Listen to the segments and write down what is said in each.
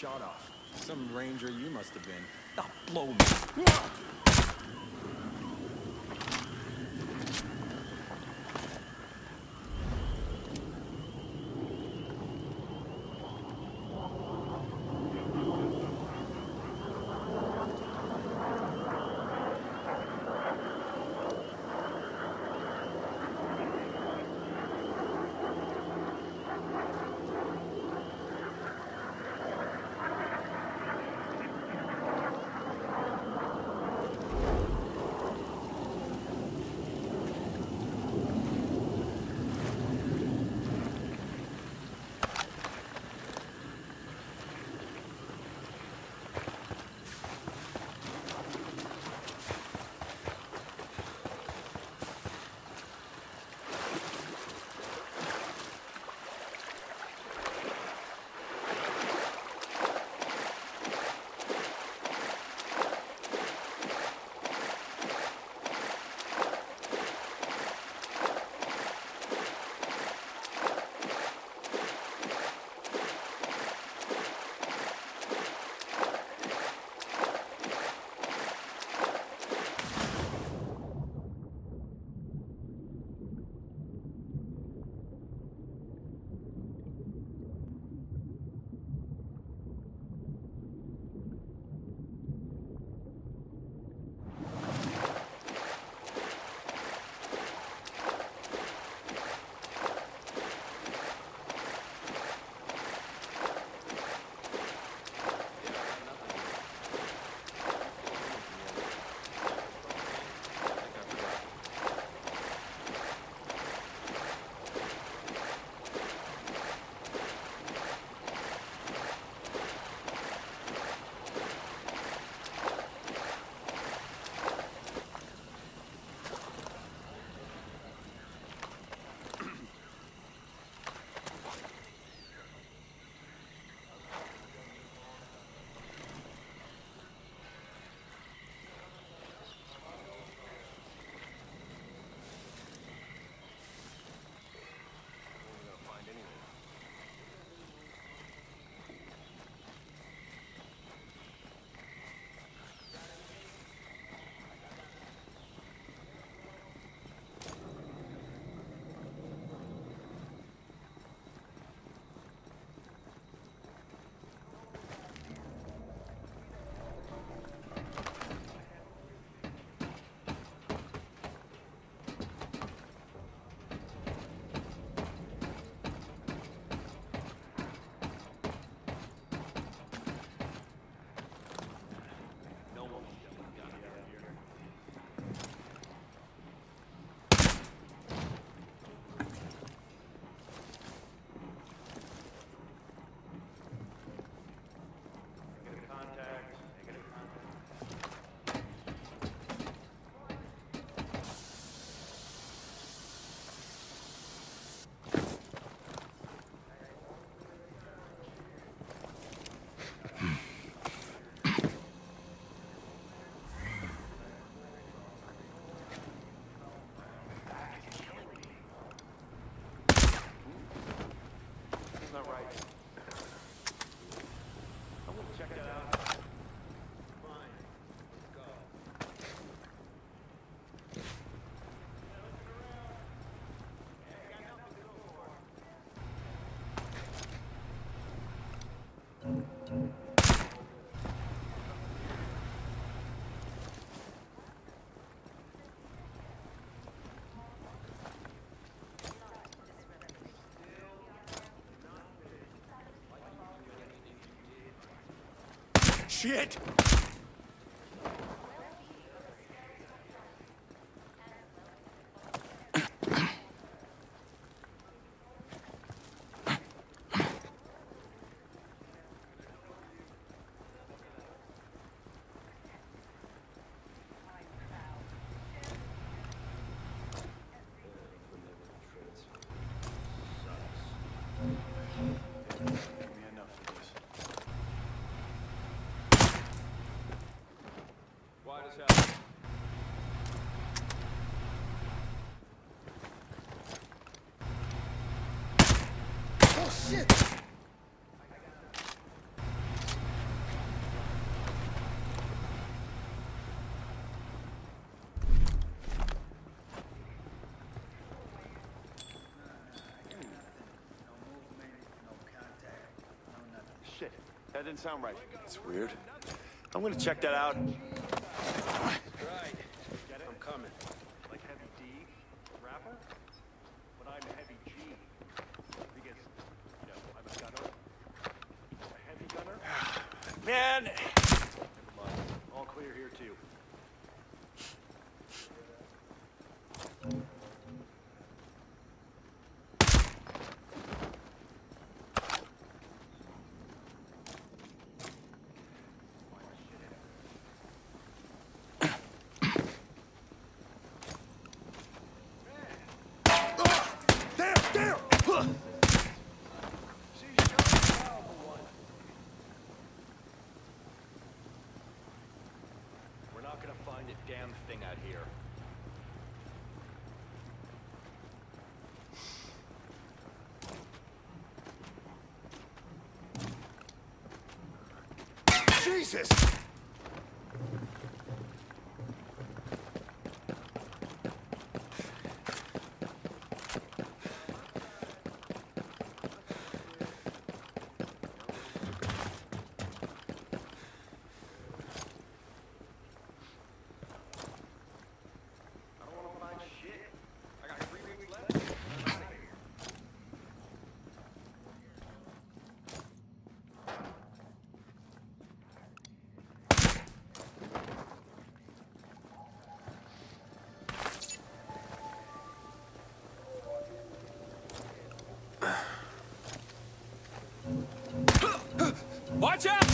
shot off. Some ranger you must have been. Oh, blow me. Shit! shit! Shit, that didn't sound right. It's weird. I'm gonna check that out. Man. All clear here, too. Gonna find a damn thing out here. Jesus! Watch out!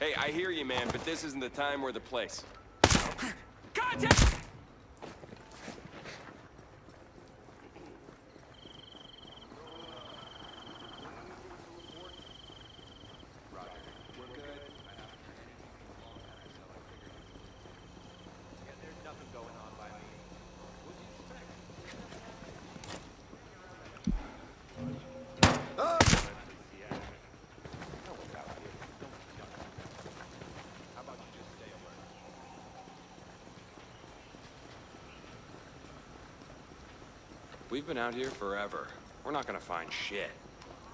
Hey, I hear you, man, but this isn't the time or the place. Contact! We've been out here forever. We're not gonna find shit.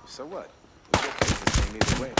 So what? We get places same either way.